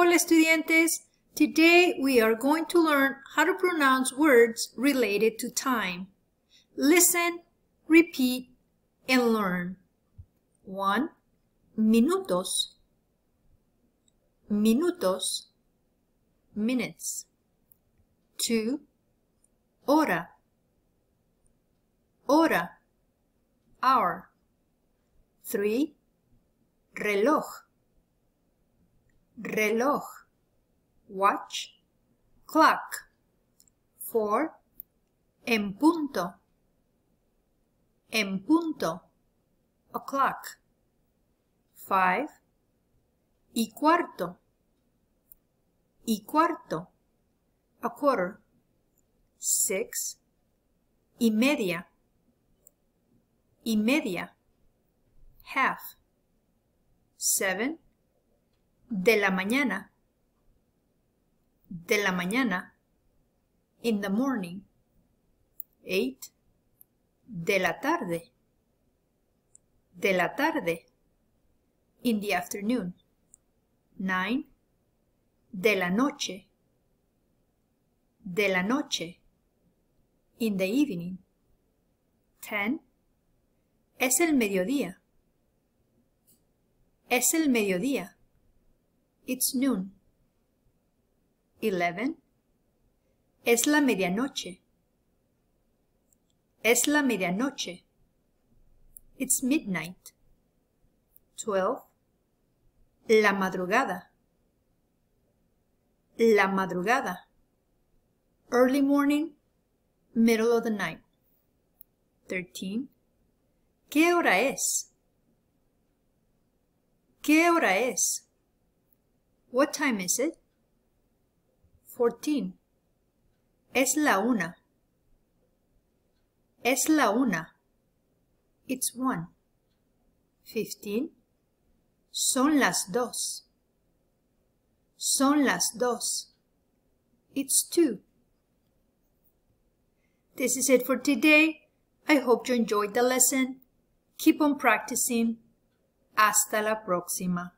Hola estudiantes! Today we are going to learn how to pronounce words related to time. Listen, repeat, and learn. 1. Minutos. Minutos. Minutes. 2. Hora. Hora. Hour. 3. Reloj. Reloj. Watch. Clock. 4. En punto. En punto. O'clock. 5. Y cuarto. Y cuarto. A quarter. 6. Y media. Y media. Half. 7. De la mañana. De la mañana. In the morning. 8. De la tarde. De la tarde. In the afternoon. 9. De la noche. De la noche. In the evening. 10. Es el mediodía. Es el mediodía. It's noon. 11. Es la medianoche. Es la medianoche. It's midnight. 12. La madrugada. La madrugada. Early morning, middle of the night. 13. ¿Qué hora es? ¿Qué hora es? What time is it? 14. Es la una. Es la una. It's one. 15. Son las dos. Son las dos. It's two. This is it for today. I hope you enjoyed the lesson. Keep on practicing. Hasta la próxima.